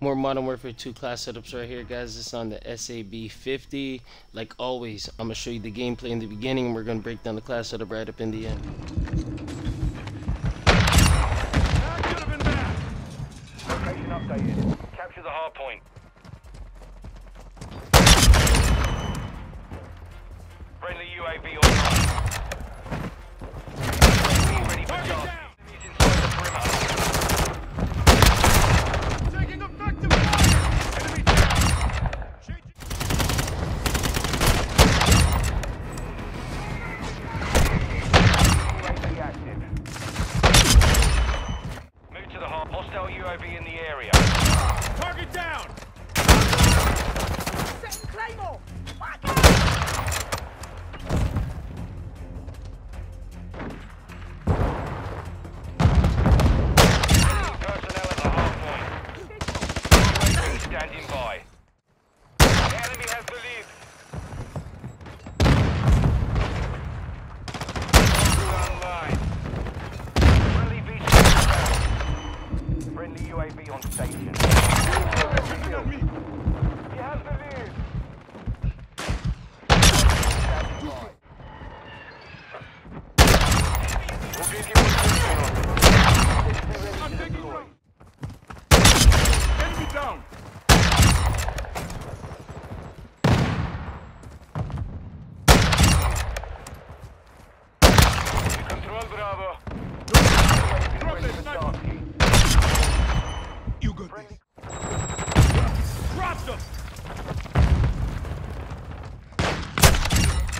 More Modern Warfare 2 class setups right here, guys. Is on the SA-B 50. Like always, I'm to show you the gameplay in the beginning, and we're going to break down the class setup right up in the end. Capture the hard point. UAV. Has the lead. Online. Friendly VC Friendly UAV on station. Shooting at me! He has the lead. Standing by. We'll give you position on. I'm taking Deploy. Enemy down! Control Bravo. Drop Ready this for sniper! You got this. Dropped them!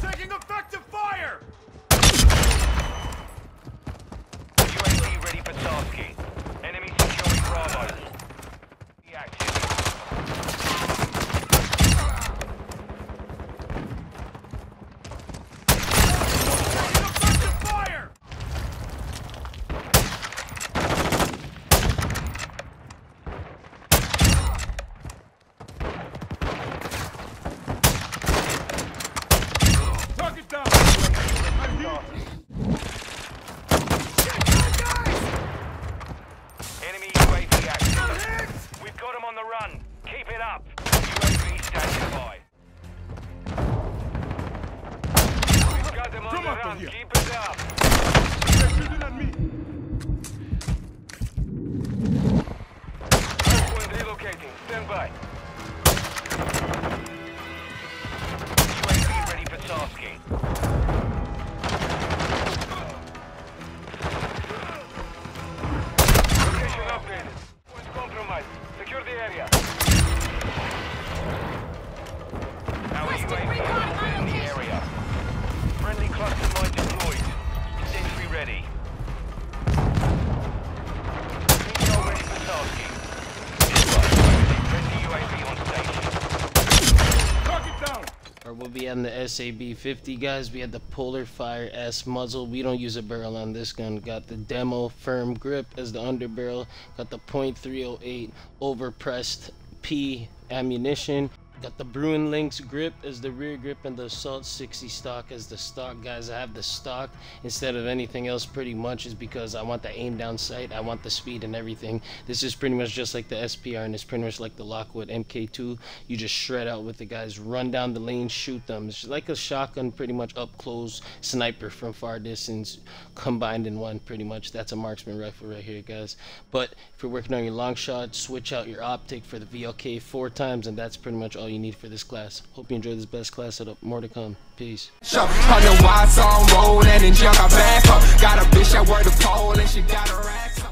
Taking effective fire! UAV ready for tasking. Enemy securing Bravo. Be active. Taking effective fire! Target down! I'm here! Enemy UAV active. We've got him on the run. Keep it up. UAV standing by. We've got them on Come the run. here. Keep it up. They're shooting at me! Hardpoint relocating. Stand by. Or we'll be on the SA-B 50, guys. We had the Polar Fire S muzzle. We don't use a barrel on this gun. Got the demo firm grip as the underbarrel. Got the .308 overpressed P ammunition. Got the Bruen Lynx grip as the rear grip and the Assault 60 stock as the stock. Guys, I have the stock instead of anything else pretty much is because I want the aim down sight. I want the speed and everything. This is pretty much just like the SP-R and it's pretty much like the Lockwood MK2. You just shred out with the guys, run down the lane, shoot them. It's like a shotgun pretty much up close sniper from far distance combined in one pretty much. That's a marksman rifle right here, guys. But if you're working on your long shot, switch out your optic for the VLK four times and that's pretty much all all you need for this class. Hope you enjoy this best class setup. More to come. Peace. Got a bitch and she got a rack